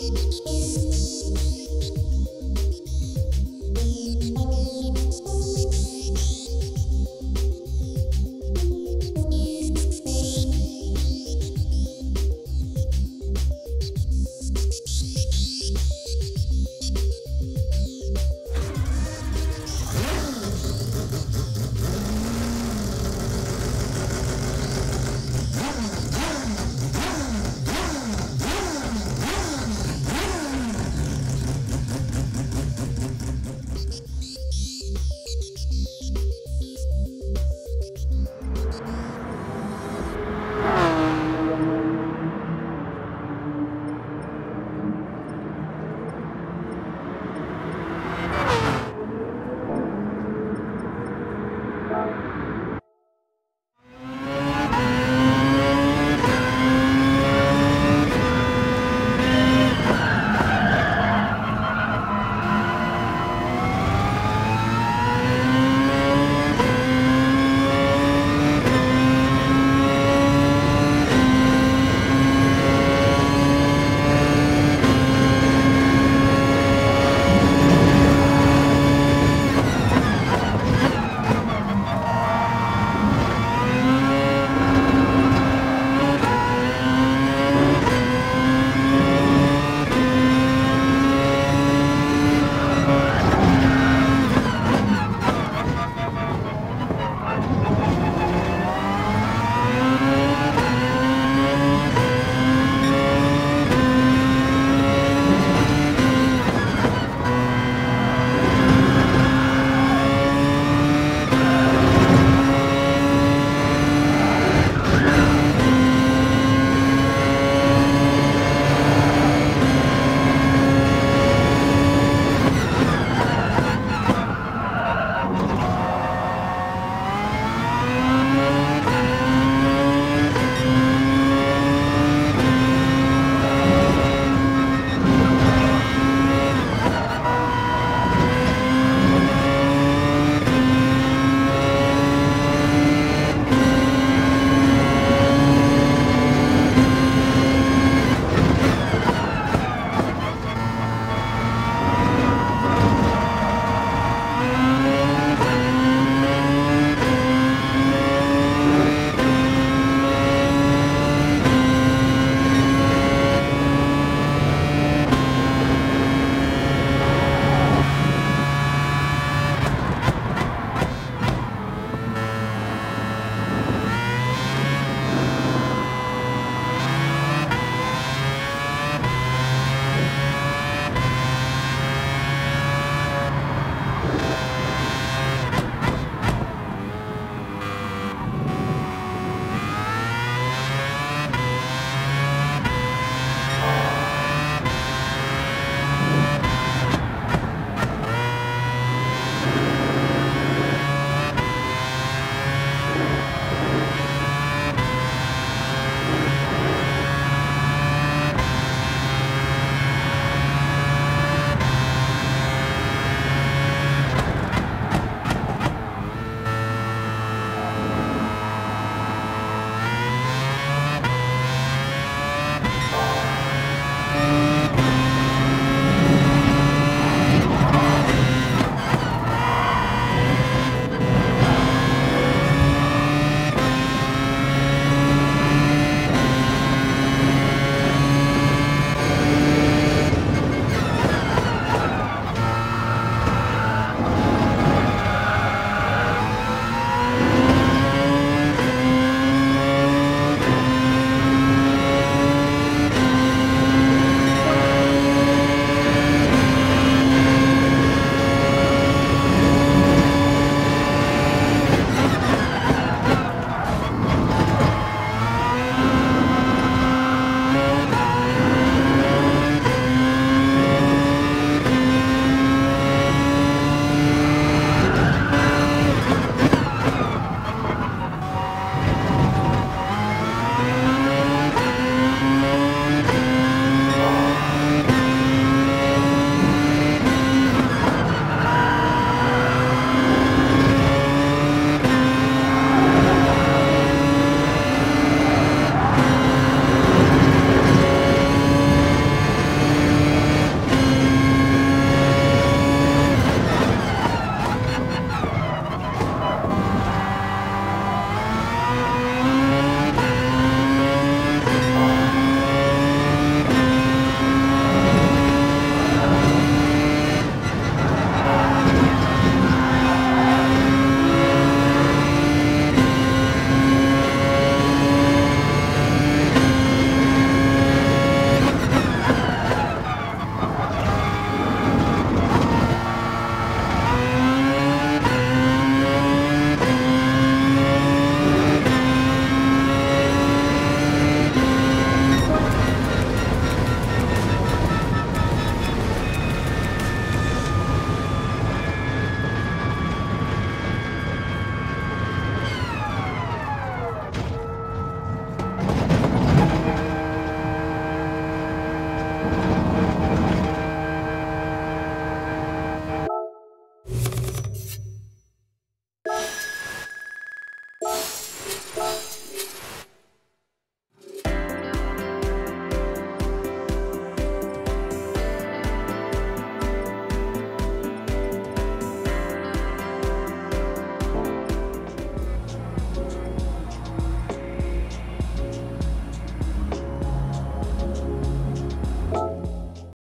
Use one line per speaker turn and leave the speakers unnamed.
is